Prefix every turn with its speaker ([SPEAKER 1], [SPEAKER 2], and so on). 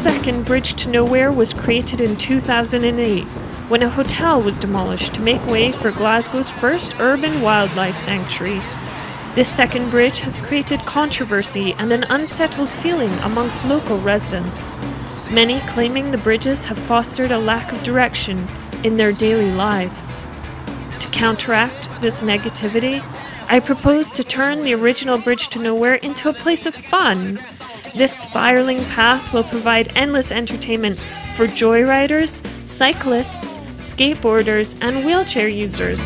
[SPEAKER 1] Bridge to Nowhere was created in 2008 when a hotel was demolished to make way for Glasgow's first urban wildlife sanctuary. This second bridge has created controversy and an unsettled feeling amongst local residents, many claiming the bridges have fostered a lack of direction in their daily lives. To counteract this negativity, I propose to turn the original Bridge to Nowhere into a place of fun. This spiraling path will provide endless entertainment for joyriders, cyclists, skateboarders, and wheelchair users.